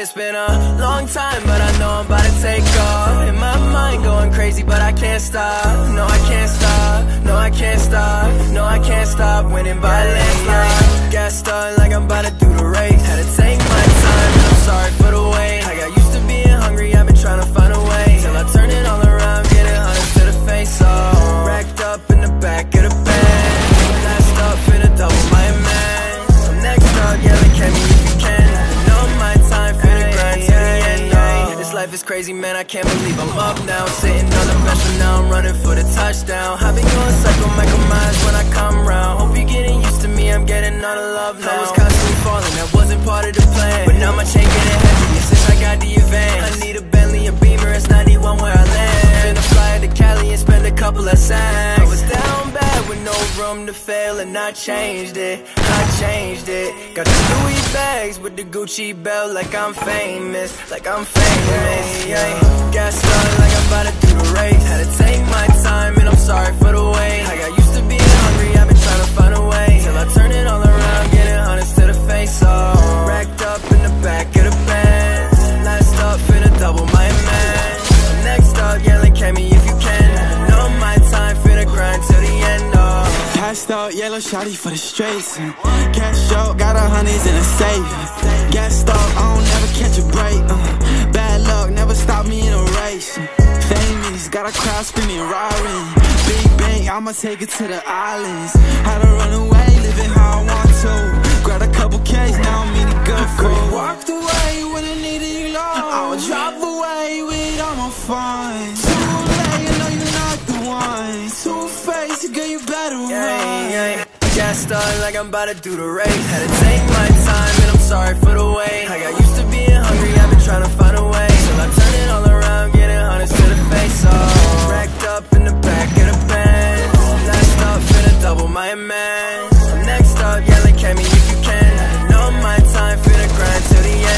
It's been a long time, but I know I'm about to take off. In my mind, going crazy, but I can't stop. No, I can't stop. No, I can't stop. No, I can't stop. Winning by landslide. Gas starting like I'm about to do the race. Had to take is crazy, man. I can't believe I'm up now. Sitting on the bench, but now I'm running for the touchdown. I've been going psycho, Michael Myers when I come round. Hope you're getting used to me, I'm getting all the love now. I was constantly falling, that wasn't part of the plan. But now my chain getting heavier since I got the advance. I need a Bentley, a Beamer, it's 91 where I land. Finna fly to Cali and spend a couple of cents. I was down bad with no room to fail, and I changed it. I changed it. Got the Louis bags with the Gucci belt, like I'm famous, like I'm famous. Yeah. Passed out yellow shotty for the streets. Cash out, got a honeys in a safe. Gas up, I don't never catch a break. Uh, bad luck, never stop me in a race. Famous, got a crowd screaming, roaring. Big bang, I'ma take it to the islands. Had to run away, living how I want to. Grab a couple K's, now I'm eating good food. Walked away when I needed you low. I would drop away with all my fun. stunned like I'm about to do the race. Had to take my time and I'm sorry for the wait. I got used to being hungry, I've been trying to find a way. Till I turn it all around, getting honest to the face. Oh, racked up in the back of the Benz Last up, finna double my man Next up, yelling, at me if you can. Know my time, finna grind till the end